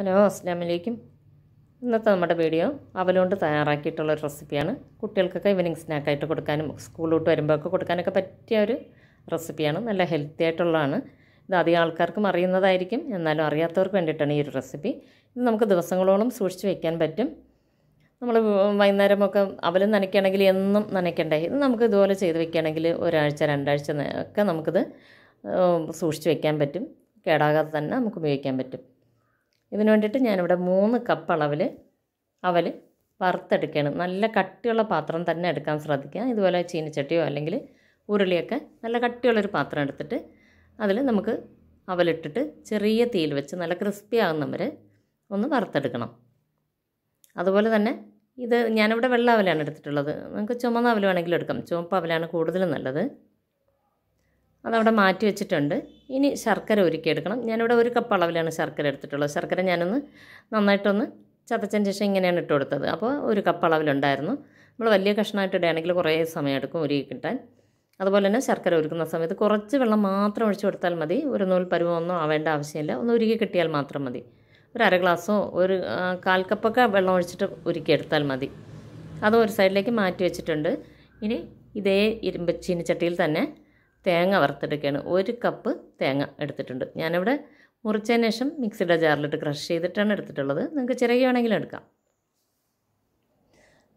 Hello അസ്സാം വലൈക്കും ഇന്നത്തെ നമ്മുടെ വീഡിയോ അവലുകൊണ്ട് തയ്യാറാക്കിയിട്ടുള്ള ഒരു റെസിപ്പിയാണ്. കുട്ടികൾക്കൊക്കെ ഈവനിങ് സ്നാക്കായിട്ട് കൊടുക്കാനും സ്കൂളിലോട്ട് വരുമ്പോഴൊക്കെ കൊടുക്കാനൊക്കെ പറ്റിയ ഒരു റെസിപ്പിയാണ്. നല്ല ഹെൽത്തി ആയിട്ടുള്ളതാണ്. ഇത് അധികം ആൾക്കാർക്കും അറിയുന്നതായിരിക്കും. എന്നാലും അറിയാത്തവർക്ക് വേണ്ടിയിട്ടാണ് ഈ ഒരു റെസിപ്പി. ഇത് നമുക്ക് ദിവസങ്ങളോളം സൂക്ഷിച്ച് വയ്ക്കാൻ പറ്റും. നമ്മൾ വൈകുന്നേരമൊക്കെ അവൽ നനയ്ക്കുകയാണെങ്കിൽ എന്നും നനയ്ക്കണ്ടേ? ഇത് നമുക്ക് ഇതുപോലെ ചെയ്ത് വെക്കുകയാണെങ്കിൽ ഒരാഴ്ച രണ്ടാഴ്ച ഒക്കെ നമുക്കിത് സൂക്ഷിച്ച് വയ്ക്കാൻ പറ്റും. കേടാകാതെ തന്നെ നമുക്ക് ഉപയോഗിക്കാൻ പറ്റും. ഇതിന് വേണ്ടിയിട്ട് ഞാനിവിടെ മൂന്ന് കപ്പ് അളവിൽ അവൽ വറുത്തെടുക്കുകയാണ്. നല്ല കട്ടിയുള്ള പാത്രം തന്നെ എടുക്കാൻ ശ്രദ്ധിക്കുക. ഇതുപോലെ ചീനിച്ചട്ടിയോ അല്ലെങ്കിൽ ഉരുളിയൊക്കെ നല്ല കട്ടിയുള്ളൊരു പാത്രം എടുത്തിട്ട് അതിൽ നമുക്ക് അവലിട്ടിട്ട് ചെറിയ തീയിൽ വെച്ച് നല്ല ക്രിസ്പി ആകുന്ന വരെ ഒന്ന് വറുത്തെടുക്കണം. അതുപോലെ തന്നെ ഇത് ഞാനിവിടെ വെള്ള അവലാണ് എടുത്തിട്ടുള്ളത്. നമുക്ക് ചുമന്ന അവൽ വേണമെങ്കിലും എടുക്കാം. ചുവപ്പ് അവലാണ് കൂടുതലും നല്ലത്. അതവിടെ മാറ്റി വെച്ചിട്ടുണ്ട്. ഇനി ശർക്കര ഉരുക്കിയെടുക്കണം. ഞാനിവിടെ ഒരു കപ്പ് അളവിലാണ് ശർക്കര എടുത്തിട്ടുള്ളത്. ശർക്കര ഞാനൊന്ന് നന്നായിട്ടൊന്ന് ചതച്ചതിന് ശേഷം ഇങ്ങനെയാണ് ഇട്ട് കൊടുത്തത്. അപ്പോൾ ഒരു കപ്പ് അളവിലുണ്ടായിരുന്നു. നമ്മൾ വലിയ കഷ്ണമായിട്ട് ഇടുകയാണെങ്കിൽ കുറേ സമയം എടുക്കും ഉരുക്കി കിട്ടാൻ. അതുപോലെ തന്നെ ശർക്കര ഒരുക്കുന്ന സമയത്ത് കുറച്ച് വെള്ളം മാത്രം ഒഴിച്ചു കൊടുത്താൽ മതി. ഒരു നൂൽ പരുവമൊന്നും ആവേണ്ട ആവശ്യമില്ല. ഒന്ന് ഉരുകി കിട്ടിയാൽ മാത്രം മതി. ഒരു അര ഗ്ലാസ്സോ ഒരു കാൽ കപ്പൊക്കെ വെള്ളം ഒഴിച്ചിട്ട് ഉരുക്കി ഉരുക്കിയെടുത്താൽ മതി. അതും ഒരു സൈഡിലേക്ക് മാറ്റി വെച്ചിട്ടുണ്ട്. ഇനി ഇതേ ഇരുമ്പ് ചീനിച്ചട്ടിയിൽ തന്നെ തേങ്ങ വറുത്തെടുക്കുകയാണ്. ഒരു കപ്പ് തേങ്ങ എടുത്തിട്ടുണ്ട്. ഞാനിവിടെ മുറിച്ചതിന് ശേഷം മിക്സിയുടെ ജാറിലിട്ട് ക്രഷ് ചെയ്തിട്ടാണ് എടുത്തിട്ടുള്ളത്. നിങ്ങൾക്ക് വേണമെങ്കിലും എടുക്കാം.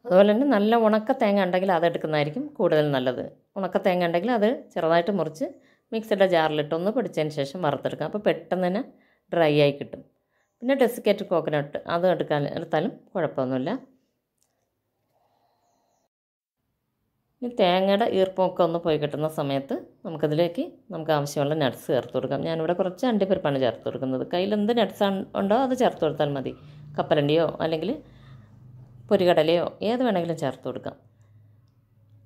അതുപോലെ തന്നെ നല്ല ഉണക്ക തേങ്ങ ഉണ്ടെങ്കിൽ അത് എടുക്കുന്നതായിരിക്കും കൂടുതൽ നല്ലത്. ഉണക്ക തേങ്ങ ഉണ്ടെങ്കിൽ അത് ചെറുതായിട്ട് മുറിച്ച് മിക്സിയുടെ ജാറിലിട്ടൊന്ന് പിടിച്ചതിന് ശേഷം വറുത്തെടുക്കാം. അപ്പോൾ പെട്ടെന്ന് തന്നെ ഡ്രൈ ആയി കിട്ടും. പിന്നെ ഡെസിക്കേറ്റ് കോക്കനട്ട് അത് എടുക്കാൻ എടുത്താലും കുഴപ്പമൊന്നുമില്ല. ഇനി തേങ്ങയുടെ ഈർപ്പമൊക്കെ ഒന്ന് പോയി കിട്ടുന്ന സമയത്ത് നമുക്കതിലേക്ക് നമുക്ക് ആവശ്യമുള്ള നട്ട്സ് ചേർത്ത് കൊടുക്കാം. ഞാനിവിടെ കുറച്ച് അണ്ടിപ്പരിപ്പാണ് ചേർത്ത് കൊടുക്കുന്നത്. കയ്യിൽ എന്ത് നട്ട്സ് ഉണ്ടോ അത് ചേർത്ത് കൊടുത്താൽ മതി. കപ്പലണ്ടിയോ അല്ലെങ്കിൽ പൊരികടലയോ ഏത് വേണമെങ്കിലും ചേർത്ത് കൊടുക്കാം.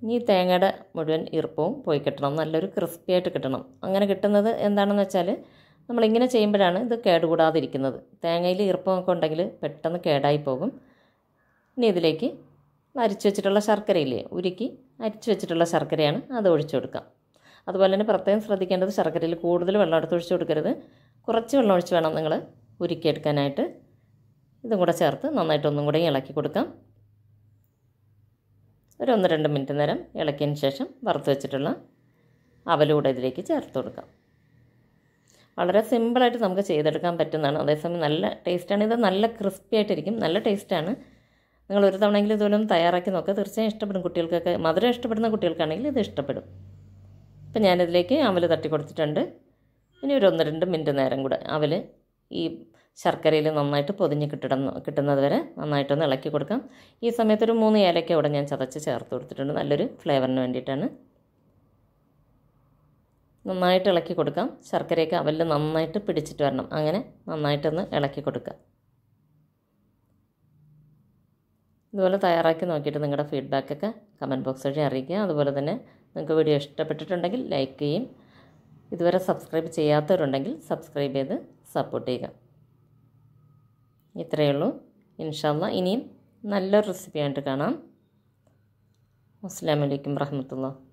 ഇനി തേങ്ങയുടെ മുഴുവൻ ഈർപ്പവും പോയി കിട്ടണം. നല്ലൊരു ക്രിസ്പി ആയിട്ട് കിട്ടണം. അങ്ങനെ കിട്ടുന്നത് എന്താണെന്ന് വെച്ചാൽ നമ്മളിങ്ങനെ ചെയ്യുമ്പോഴാണ് ഇത് കേടുകൂടാതിരിക്കുന്നത്. തേങ്ങയിൽ ഈർപ്പമൊക്കെ ഉണ്ടെങ്കിൽ പെട്ടെന്ന് കേടായി പോകും. ഇനി ഇതിലേക്ക് അരിച്ചു വെച്ചിട്ടുള്ള ശർക്കരയില്ലേ ഉരുക്കി അരിച്ചു വെച്ചിട്ടുള്ള ശർക്കരയാണ് അത് ഒഴിച്ചു കൊടുക്കാം. അതുപോലെ തന്നെ പ്രത്യേകം ശ്രദ്ധിക്കേണ്ടത് ശർക്കരയിൽ കൂടുതൽ വെള്ളം എടുത്ത് ഒഴിച്ചു കൊടുക്കരുത്. കുറച്ച് വെള്ളം ഒഴിച്ച് വേണം നിങ്ങൾ ഉരുക്കിയെടുക്കാനായിട്ട്. ഇതും കൂടെ ചേർത്ത് നന്നായിട്ട് ഒന്നും കൂടെ ഇളക്കി കൊടുക്കാം. ഒരു ഒന്ന് രണ്ട് മിനിറ്റ് നേരം ഇളക്കിയതിന് ശേഷം വറുത്ത് വെച്ചിട്ടുള്ള അവലൂടെ ഇതിലേക്ക് ചേർത്ത് കൊടുക്കാം. വളരെ സിമ്പിളായിട്ട് നമുക്ക് ചെയ്തെടുക്കാൻ പറ്റുന്നതാണ്. അതേസമയം നല്ല ടേസ്റ്റാണ്. ഇത് നല്ല ക്രിസ്പി ആയിട്ടിരിക്കും. നല്ല ടേസ്റ്റാണ്. നിങ്ങൾ ഒരു തവണയെങ്കിലും ഇതുപോലെ തയ്യാറാക്കി നോക്കുക തീർച്ചയായും ഇഷ്ടപ്പെടും കുട്ടികൾക്കൊക്കെ. മധുരം ഇഷ്ടപ്പെടുന്ന കുട്ടികൾക്കാണെങ്കിൽ ഇത് ഇഷ്ടപ്പെടും. ഇപ്പം ഞാനിതിലേക്ക് അവൽ തട്ടി കൊടുത്തിട്ടുണ്ട്. ഇനി ഒരു ഒന്ന് രണ്ട് മിനിറ്റ് നേരം കൂടെ അവൽ ഈ ശർക്കരയിൽ നന്നായിട്ട് പൊതിഞ്ഞ് കിട്ടണം കിട്ടുന്നത് വരെ നന്നായിട്ടൊന്ന് ഇളക്കി കൊടുക്കാം. ഈ സമയത്ത് ഒരു മൂന്ന് ഏലക്ക ഇവിടെ ഞാൻ ചതച്ച് ചേർത്ത് കൊടുത്തിട്ടുണ്ട്. നല്ലൊരു ഫ്ലേവറിന് വേണ്ടിയിട്ടാണ്. നന്നായിട്ട് ഇളക്കി കൊടുക്കാം. ശർക്കരയൊക്കെ അവലിൽ നന്നായിട്ട് പിടിച്ചിട്ട് വരണം. അങ്ങനെ നന്നായിട്ടൊന്ന് ഇളക്കി കൊടുക്കുക. ഇതുപോലെ തയ്യാറാക്കി നോക്കിയിട്ട് നിങ്ങളുടെ ഫീഡ്ബാക്കൊക്കെ കമന്റ് ബോക്സ് വഴി അറിയിക്കുക. അതുപോലെ തന്നെ നിങ്ങൾക്ക് വീഡിയോ ഇഷ്ടപ്പെട്ടിട്ടുണ്ടെങ്കിൽ ലൈക്ക് ചെയ്യും. ഇതുവരെ സബ്സ്ക്രൈബ് ചെയ്യാത്തവരുണ്ടെങ്കിൽ സബ്സ്ക്രൈബ് ചെയ്ത് സപ്പോർട്ട് ചെയ്യുക. ഇത്രയേ ഉള്ളൂ. ഇൻഷാല്ല ഇനിയും നല്ലൊരു റെസിപ്പിയായിട്ട് കാണാം. അസ്സാം വലൈക്കും വറഹമത്തുള്ള